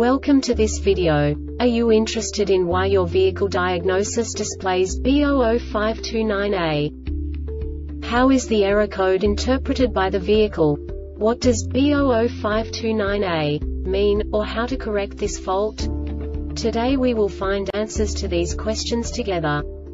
Welcome to this video. Are you interested in why your vehicle diagnosis displays B00529A? How is the error code interpreted by the vehicle? What does B00529A mean, or how to correct this fault? Today we will find answers to these questions together.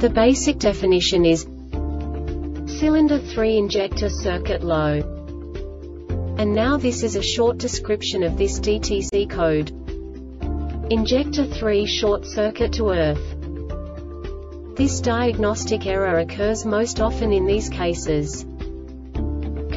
The basic definition is cylinder 3 injector circuit low. And now this is a short description of this DTC code. Injector 3 short circuit to earth. This diagnostic error occurs most often in these cases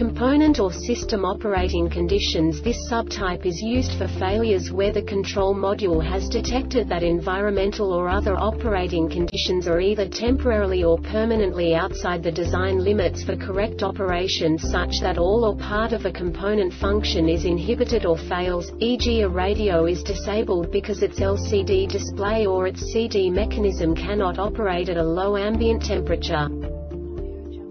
component or system operating conditions This subtype is used for failures where the control module has detected that environmental or other operating conditions are either temporarily or permanently outside the design limits for correct operation such that all or part of a component function is inhibited or fails, e.g. a radio is disabled because its LCD display or its CD mechanism cannot operate at a low ambient temperature.